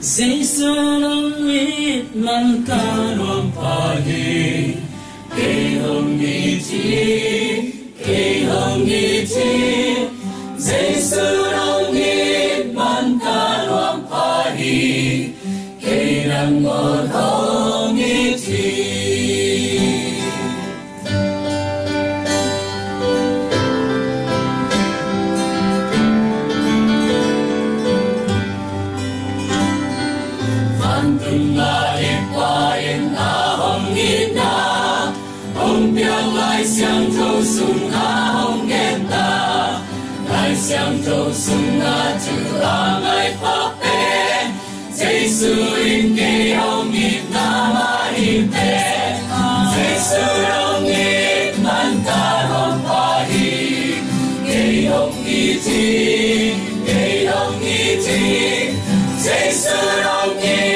Giêsu long ít man ca long pa hi hồng nghi chi, kê hồng nghi chi. Na yên na Hồng biang lai xiang thâu sung na hồng gen ta Lai xiang thâu sung na chu a ngai pa pe Giêsu in kê hồng yên na ma in pe Giêsu hồng yên man ta hồng pa hi Kê hồng y chi Kê hồng y chi Giêsu ông yên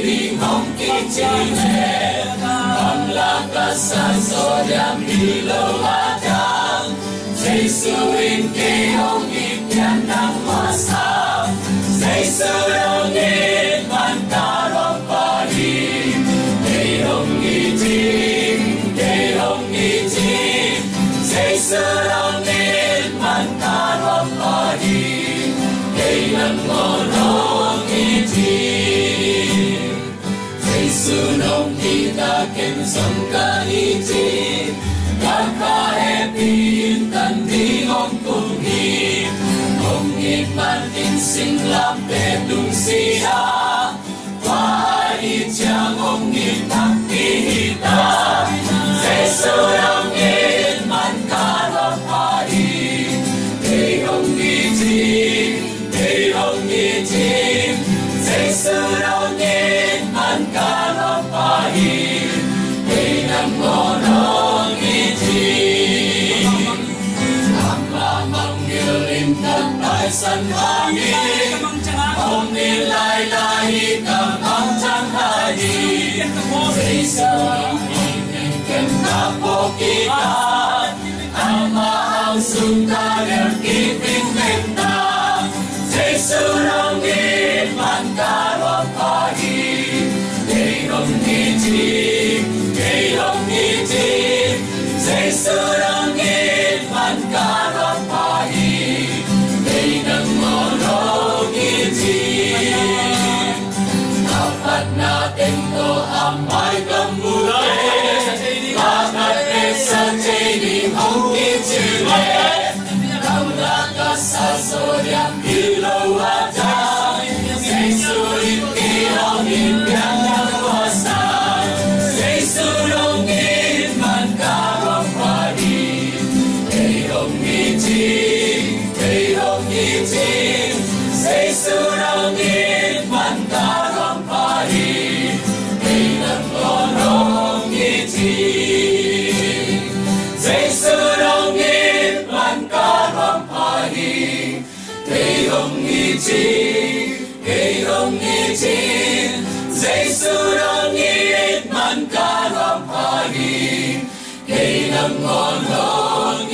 sa tiling hong kichine Ang lakas sa sodyang ilaw atang Jesuin kay hong ipyan ng masam Jesu ang man karong pahim Kay hong itim, kay hong itim Jesu ang man karong pahim Kay nang monong itim Jesu nong kita kensong kaitim Kaka-happy tan di ngong kung Ngong Kung iman in sing lam pe tung siya Kwa i chia ngong itak kita Jesu nong iman karang pahi Kay hong itim, kay hong itim Jesu tay san hangin Ông nilay lahi kang ang chang hahi Jesu ingin kena po Ta, Ang mahal suka ng kiping menta Jesu nang iman karong pahi Kayong itim, kayong itim Jesu nang iman karong pahi to ang may kamuti Bakit sa tiling mong itili Ang lakas sa sodyang ilaw at Jesu ikilang impyang ng wasan Jesu lungin man karong pari Kayong itim, kayong itim Jesu lungin man monong itim Jesu lungin man karong pari Kayong itim, kayong itim Jesu thế man ngon hơn Kayong monong